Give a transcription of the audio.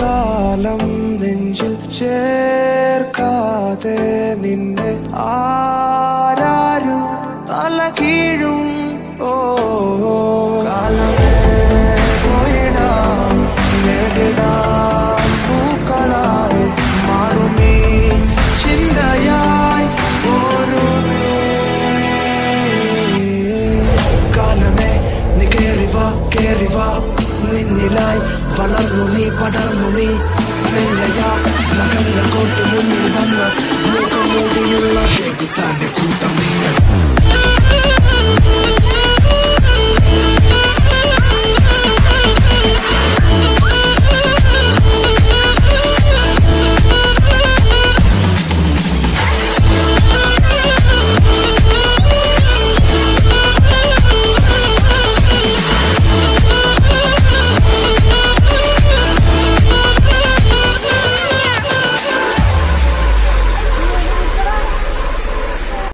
കാലം നെഞ്ചിൽ ചേർക്കാതെ നിന്നെ ആരാരും തല കീഴും ഓ விண்ணிலாய் வளர்ந்து நீ படர்ந்து நீ. வெள்ளையா